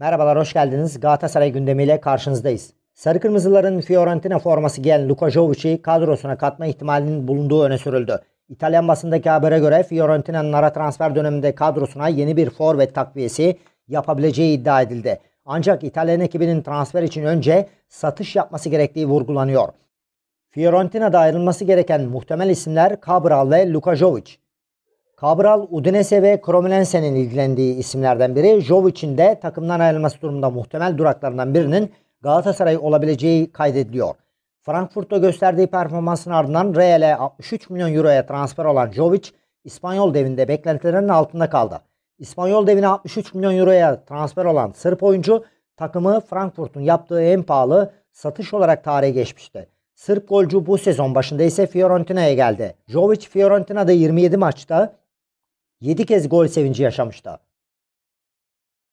Merhabalar, hoş geldiniz. Galatasaray gündemiyle karşınızdayız. Sarı Kırmızıların Fiorentina forması giyen Luka Jovic'i kadrosuna katma ihtimalinin bulunduğu öne sürüldü. İtalyan basındaki habere göre Fiorentina'nın ara transfer döneminde kadrosuna yeni bir forvet takviyesi yapabileceği iddia edildi. Ancak İtalyan ekibinin transfer için önce satış yapması gerektiği vurgulanıyor. Fiorentina'da ayrılması gereken muhtemel isimler Cabral ve Luka Jovic. Cabral, Udinese ve Cremonense'nin ilgilendiği isimlerden biri. Jovic'in de takımdan ayrılması durumunda muhtemel duraklarından birinin Galatasaray olabileceği kaydediliyor. Frankfurt'ta gösterdiği performansın ardından Real'e 63 milyon euroya transfer olan Jovic, İspanyol devinde beklentilerin altında kaldı. İspanyol devine 63 milyon euroya transfer olan Sırp oyuncu takımı Frankfurt'un yaptığı en pahalı satış olarak tarihe geçmişti. Sırp golcü bu sezon başında ise Fiorentina'ya geldi. Jovic Fiorentina'da 27 maçta 7 kez gol sevinci yaşamıştı.